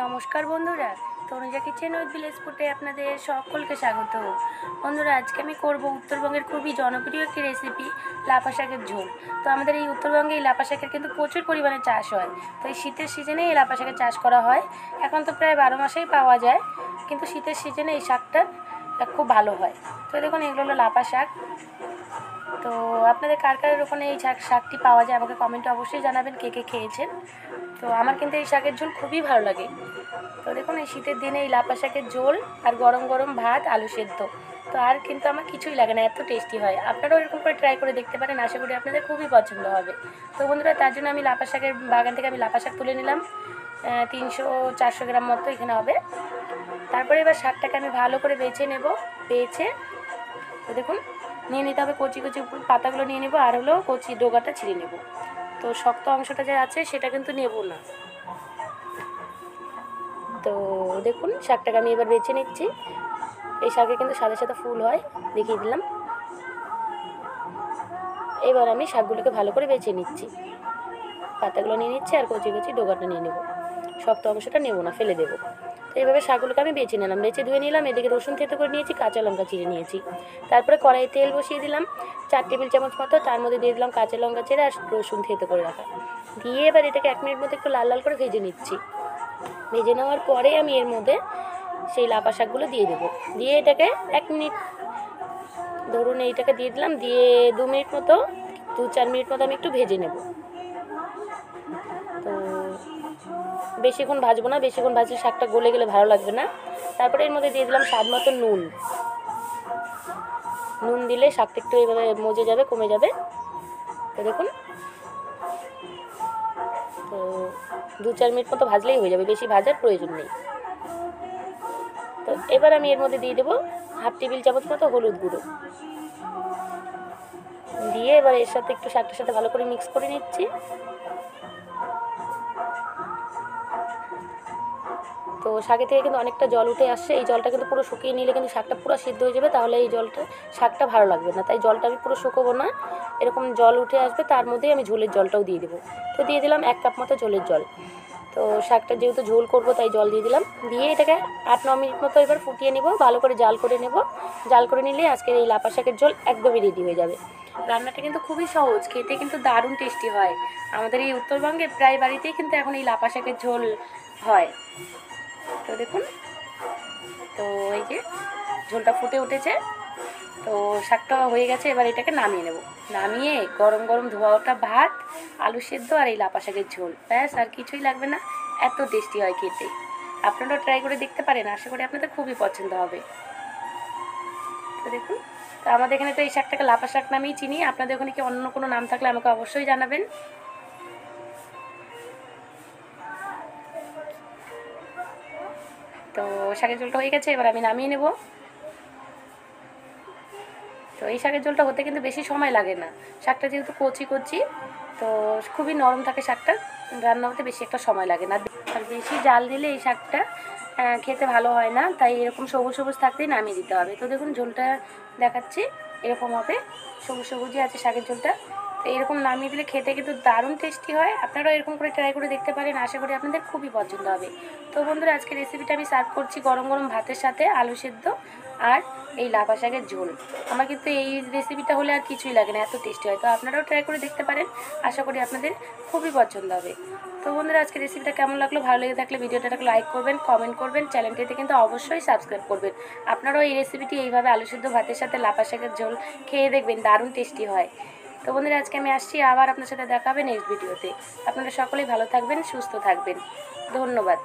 নমস্কার বন্ধুরা, Tanuja kitchen with village ফুটে আপনাদের সকলকে স্বাগত। বন্ধুরা, আজকে আমি করব উত্তরবঙ্গের খুবই জনপ্রিয় একটি রেসিপি লাপা শাকের ঝোল। তো আমাদের এই উত্তরবঙ্গে এই লাপা শাকের কিন্তু প্রচুর পরিমাণে চাষ হয়। তো এই শীতের সিজনে এই লাপা শাকের চাষ করা হয়। এখন তো প্রায় বারো মাসেই পাওয়া যায়, কিন্তু শীতের সিজনে এই শাকটা খুব ভালো হয়। তো দেখুন, এগুলো হলো লাপা শাক। তো আপনাদের কার কার ওখানে এই শাক শাকটি পাওয়া যায় আমাকে কমেন্টে অবশ্যই জানাবেন কে কে খেয়েছেন। তো আমার কিন্তু এই শাকের ঝোল খুবই ভালো লাগে। তো দেখুন, এই শীতের দিনে এই লাপা শাকের ঝোল আর গরম গরম ভাত, আলু সেদ্ধ। তো আর কিন্তু আমার কিছুই লাগে না, এত টেস্টি হয়। আপনারাও এরকম করে ট্রাই করে দেখতে পারেন, আশা করি আপনাদের খুবই পছন্দ হবে। তো বন্ধুরা, তার জন্য আমি লাপা শাকের বাগান থেকে আমি লাপা শাক তুলে নিলাম। তিনশো চারশো গ্রাম মতো এখানে হবে। তারপরে এবার শাকটাকে আমি ভালো করে বেছে নেব, বেছে, তো দেখুন নিয়ে নিতে হবে কচি কচি পাতাগুলো নিয়ে নেব, আর হলো কচি ডোগাটা ছিঁড়ে নেব। তো শক্ত অংশটা যে আছে সেটা কিন্তু নেব না। তো দেখুন, শাকটাকে আমি এবার বেছে নিচ্ছি। এই শাকে কিন্তু সাদা সাদা ফুল হয়, দেখিয়ে দিলাম। এবার আমি শাকগুলোকে ভালো করে বেছে নিচ্ছি। পাতাগুলো নিয়ে নিচ্ছি আর কচি কচি ডোগাটা নিয়ে নেব। শক্ত অংশটা নেব না, ফেলে দেবো। তো এইভাবে শাকগুলোকে আমি বেছে নিলাম। বেছে ধুয়ে নিলাম, এদিকে রসুন থেতো করে নিয়েছি, কাঁচা লঙ্কা চিড়ে নিয়েছি। তারপরে কড়াই তেল বসিয়ে দিলাম, চার টেবিল চামচ মতো, তার মধ্যে দিয়ে দিলাম কাঁচা লঙ্কা চিড়ে আর রসুন থেতো করে রাখা। দিয়ে এবার এটাকে এক মিনিট মতো একটু লাল লাল করে ভেজে নিচ্ছি। ভেজে নেওয়ার পরে আমি এর মধ্যে সেই লাপা শাকগুলো দিয়ে দেবো। দিয়ে এটাকে এক মিনিট ধরুন এইটাকে দিয়ে দিলাম, দিয়ে দু মিনিট মতো, দু চার মিনিট মতো আমি একটু ভেজে নেব। বেশিক্ষণ ভাজবো না, বেশিক্ষণ ভাজলে শাকটা গলে গেলে ভালো লাগবে না। তারপরে এর মধ্যে দিয়ে দিলাম স্বাদ মতো নুন। নুন দিলে শাকটা একটু এইভাবে মজে যাবে, কমে যাবে। তো দেখুন। তো দু চার মিনিট মতো ভাজলেই হয়ে যাবে, বেশি ভাজার প্রয়োজন নেই। তো এবার আমি এর মধ্যে দিয়ে দেবো হাফ টেবিল চামচ মতো হলুদ গুঁড়ো। দিয়ে এবার এর সাথে একটু শাকটার সাথে ভালো করে মিক্স করে নিচ্ছি। তো শাকে থেকে কিন্তু অনেকটা জল উঠে আসছে। এই জলটা কিন্তু পুরো শুকিয়ে নিলে কিন্তু শাকটা পুরো সিদ্ধ হয়ে যাবে। তাহলে এই জলটা, শাকটা ভালো লাগবে না। তাই জলটা আমি পুরো শুকোবো না। এরকম জল উঠে আসবে, তার মধ্যেই আমি ঝোলের জলটাও দিয়ে দেবো। তো দিয়ে দিলাম এক কাপ মতো ঝোলের জল। তো শাকটা যেহেতু ঝোল করব, তাই জল দিয়ে দিলাম। দিয়ে এটাকে আট ন মিনিট মতো এবার ফুটিয়ে নেব, ভালো করে জাল করে নেব। জাল করে নিলে আজকের এই লাপা শাকের ঝোল একদমই রেডি হয়ে যাবে। রান্নাটা কিন্তু খুবই সহজ, খেতে কিন্তু দারুণ টেস্টি হয়। আমাদের এই উত্তরবঙ্গে প্রায় বাড়িতেই কিন্তু এখন এই লাপা শাকের ঝোল হয়। তো দেখুন, তো এই যে ঝোলটা ফুটে উঠেছে, তো শাকটা হয়ে গেছে, এবার এটাকে নামিয়ে নেব। নামিয়ে গরম গরম ধোয়া ওটা ভাত, আলু সেদ্ধ আর এই লাপা শাকের ঝোল। ব্যাস, আর কিছুই লাগবে না। এত টেস্টি হয় খেতে। আপনারাও ট্রাই করে দেখতে পারেন, আশা করি আপনাদের খুবই পছন্দ হবে। তো দেখুন, তো আমাদের এখানে তো এই শাকটাকে লাপা শাক নামেই চিনি। আপনাদের ওখানে কি অন্য কোনো নাম থাকলে আমাকে অবশ্যই জানাবেন। তো শাকের ঝোলটা হয়ে গেছে, এবার আমি নামিয়ে নেব। তো এই শাকের ঝোলটা হতে কিন্তু বেশি সময় লাগে না। শাকটা যেহেতু কচি কচি, তো খুবই নরম থাকে শাকটা, রান্না হতে বেশি একটা সময় লাগে না। আর বেশি জাল দিলে এই শাকটা খেতে ভালো হয় না, তাই এরকম সবুজ সবুজ থাকতেই নামিয়ে দিতে হবে। তো দেখুন ঝোলটা দেখাচ্ছি, এরকম হবে। সবুজ সবুজই আছে শাকের ঝোলটা। তো এরকম নামিয়ে দিলে খেতে কিন্তু দারুণ টেস্টি হয়। আপনারাও এরকম করে ট্রাই করে দেখতে পারেন। আশা করি আপনাদের খুবই পছন্দ হবে। তো বন্ধুরা আজকে রেসিপিটা আমি সার্ভ করছি গরম গরম ভাতের সাথে আলু সেদ্ধ আর এই লাফা শাকের ঝোল। আমার কিন্তু এই রেসিপিটা হলে আর কিছুই লাগে না, এত টেস্টি হয়। তো আপনারাও ট্রাই করে দেখতে পারেন। আশা করি আপনাদের খুবই পছন্দ হবে। তো বন্ধুরা আজকে রেসিপিটা কেমন লাগল? ভালো লেগে থাকলে ভিডিওটাকে লাইক করবেন কমেন্ট করবেন চ্যানেলটিতে কিন্তু অবশ্যই সাবস্ক্রাইব করবেন। আপনারাও এই রেসিপিটি এইভাবে আলু সিদ্ধ ভাতের সাথে লাফা শাকের ঝোল খেয়ে দেখবেন, দারুণ টেস্টি হয়। তো বন্ধুরা, আজকে আমি আসছি। আবার আপনার সাথে দেখা হবে নেক্সট ভিডিওতে আপনারা সকলেই ভালো থাকবেন, সুস্থ থাকবেন। ধন্যবাদ।